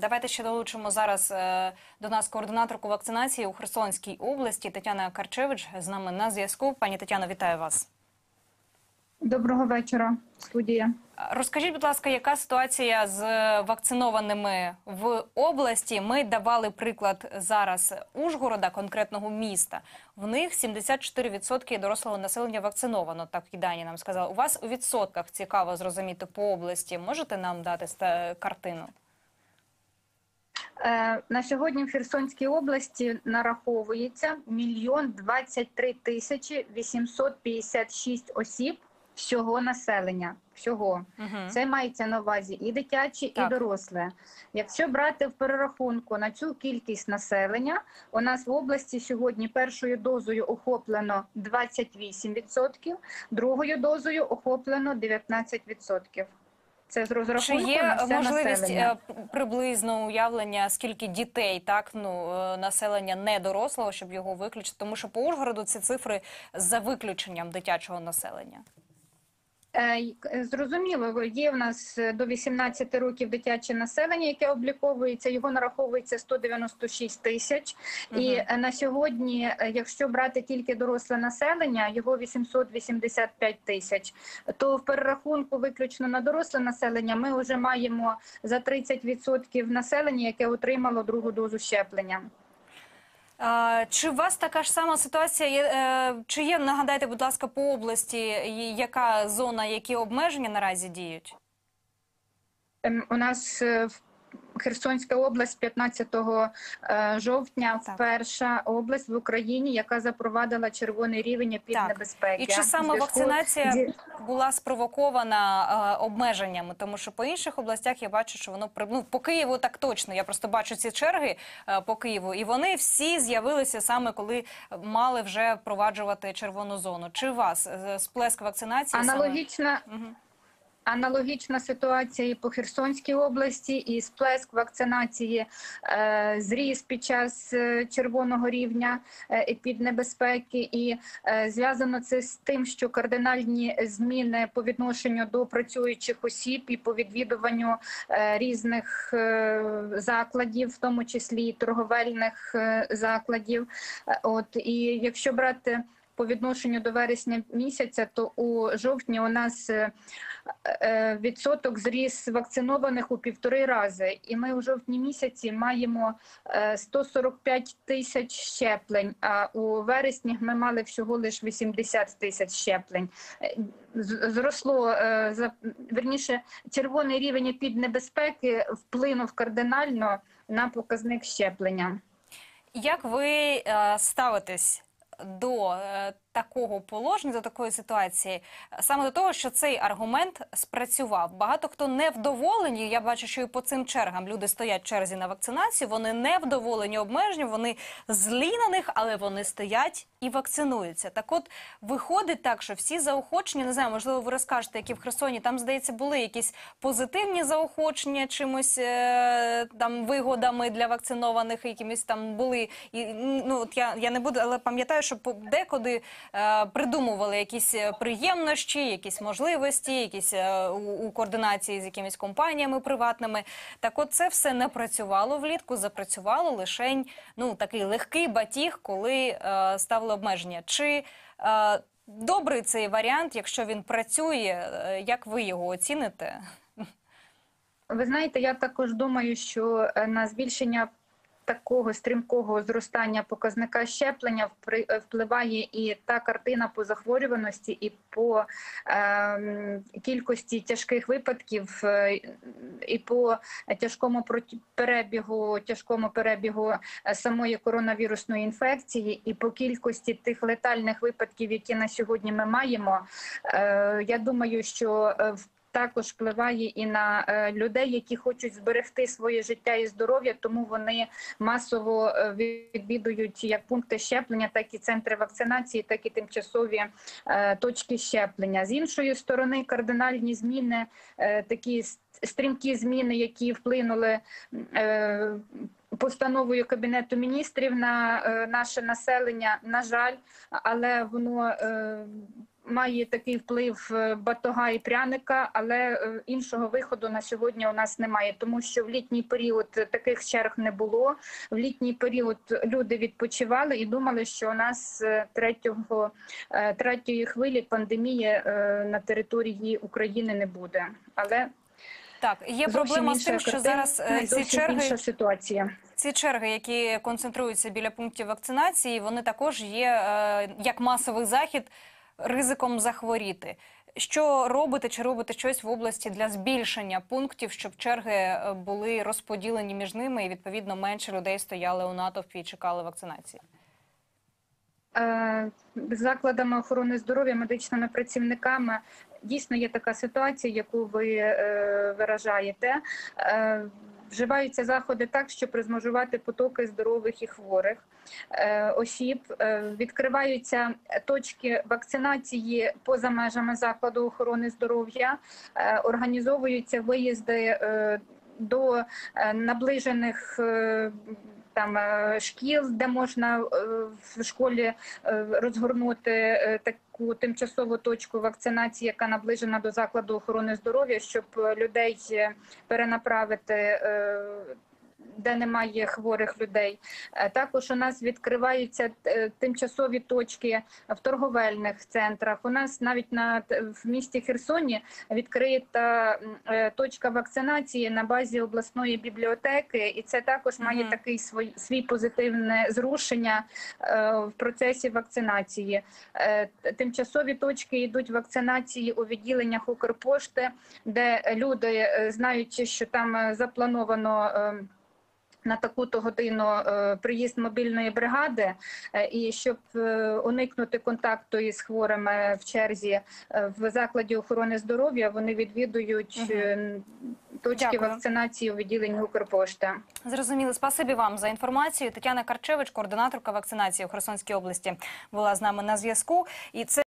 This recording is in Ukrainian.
Давайте ще долучимо зараз е, до нас координаторку вакцинації у Херсонській області Тетяна Карчевич з нами на зв'язку. Пані Тетяно, вітаю вас. Доброго вечора, студія. Розкажіть, будь ласка, яка ситуація з вакцинованими в області? Ми давали приклад зараз Ужгорода, конкретного міста. В них 74% дорослого населення вакциновано. Так і дані нам сказали. У вас у відсотках цікаво зрозуміти по області. Можете нам дати картину? Е, на сьогодні в Херсонській області нараховується мільйон 23 тисячі 856 осіб всього населення. Всього Угу. це мається на увазі і дитячі, Так. і доросле. Якщо брати в перерахунку на цю кількість населення, у нас в області сьогодні першою дозою охоплено 28%, другою дозою охоплено 19%. Це з Чи є на все можливість населення. е, приблизно уявлення, скільки дітей так ну е, населення не дорослого, щоб його виключити? Тому що по Ужгороду ці цифри за виключенням дитячого населення. Е, е, Зрозуміло, є в нас е, до 18 років дитяче населення, яке обліковується. Його нараховується 196 тисяч. І Мгм. е, на сьогодні, якщо брати тільки доросле населення, його 885 тисяч. То в перерахунку виключно на доросле населення ми вже маємо за 30% населення, яке отримало другу дозу щеплення. Чи у вас така ж сама ситуація? Є, е, чи є нагадайте, будь ласка, по області, яка зона, які обмеження наразі діють? Ем, У нас е, в- Херсонська область 15 е, жовтня Так. перша область в Україні, яка запровадила червоний рівень під Так. І чи саме зв'язку вакцинація була спровокована е, обмеженнями? Тому що по інших областях я бачу, що воно ну, по Києву так точно. Я просто бачу ці черги е, по Києву, і вони всі з'явилися саме коли мали вже впроваджувати червону зону. Чи у вас е, сплеск вакцинації? саме- Аналогічна, Мгм. Аналогічна ситуація і по Херсонській області, і сплеск вакцинації е, зріс під час е, червоного рівня е, під небезпеки, і зв'язано це з тим, що кардинальні зміни по відношенню до працюючих осіб і по відвідуванню різних закладів, в тому числі і торговельних закладів. От і якщо брати по відношенню до вересня місяця, то у жовтні у нас е, е, відсоток зріс вакцинованих у півтори рази, і ми у жовтні місяці маємо е, 145 тисяч щеплень. А у вересні ми мали всього лише 80 тисяч щеплень. Е, Зросло е, верніше, червоний рівень під небезпеки вплинув кардинально на показник щеплення. Як ви е, ставитесь до е, такого положення, до такої ситуації, саме до того, що цей аргумент спрацював? Багато хто не вдоволені. Я бачу, що і по цим чергам люди стоять в черзі на вакцинацію. Вони не вдоволені обмеженням, вони злі на них, але вони стоять і вакцинуються. Так, от виходить так, що всі заохочення, не знаю, можливо, ви розкажете, які в Херсоні там здається були якісь позитивні заохочення, чимось е, там вигодами для вакцинованих, якимись там були. І ну от я, я не буду, але пам'ятаю, що декуди придумували якісь е, приємності, якісь можливості, якісь е, у, координації з якимись компаніями приватними. Так, от це все не працювало влітку, запрацювало лишень ну такий легкий батіг, коли е, ставили обмеження. Чи е, добрий цей варіант, якщо він працює, е, як ви його оціните? Ви знаєте, я також думаю, що е, на збільшення такого стрімкого зростання показника щеплення е, впливає і та картина по захворюваності, і по ем, кількості тяжких випадків, е, і по тяжкому перебігу, тяжкому перебігу е, самої коронавірусної інфекції, і по кількості тих летальних випадків, які на сьогодні ми маємо. Е, я думаю, що е, в також впливає і на е, людей, які хочуть зберегти своє життя і здоров'я, тому вони масово е, відвідують як пункти щеплення, так і центри вакцинації, так і тимчасові е, точки щеплення. З іншої сторони, кардинальні зміни, такі стрімкі зміни, які вплинули. Постановою кабінету міністрів на наше населення, на жаль, але воно має такий вплив е, батога і пряника, але е, іншого виходу на сьогодні у нас немає, тому що в літній період таких черг не було. В літній період люди відпочивали і думали, що у нас е, третього е, третьої хвилі пандемії е, на території України не буде. Але Так, є проблема з тим, що зараз е, ці черги інша ситуація. Ці черги, які концентруються біля пунктів вакцинації, вони також є е, як масовий захід ризиком захворіти. Що робите чи робите щось в області для збільшення пунктів, щоб черги е, були розподілені між ними і відповідно менше людей стояли у натовпі і чекали вакцинації? Е, закладами охорони здоров'я, медичними працівниками дійсно є така ситуація, яку ви е, виражаєте. Вживаються заходи так, щоб розмежувати потоки здорових і хворих е, осіб. Е, Відкриваються точки вакцинації поза межами закладу охорони здоров'я, Е, організовуються виїзди до наближених там е, шкіл, де можна е, в школі е, розгорнути таку тимчасову точку вакцинації, яка наближена до закладу охорони здоров'я, щоб людей перенаправити. Де немає хворих людей, Е, також у нас відкриваються е, тимчасові точки в торговельних центрах. У нас навіть на в місті Херсоні відкрита е, точка вакцинації на базі обласної бібліотеки, і це також має Мгм. такий свій, свій позитивне зрушення в процесі вакцинації. Тимчасові точки йдуть вакцинації у відділеннях Укрпошти, де люди, знаючи, що там заплановано. На таку-то годину е, приїзд мобільної бригади, е, і щоб е, уникнути контакту із хворими в черзі в закладі охорони здоров'я, вони відвідують точки Дякую. вакцинації у відділенні Укрпошти. Зрозуміло. Спасибі вам за інформацію. Тетяна Карчевич, координаторка вакцинації у Херсонській області, була з нами на зв'язку. І це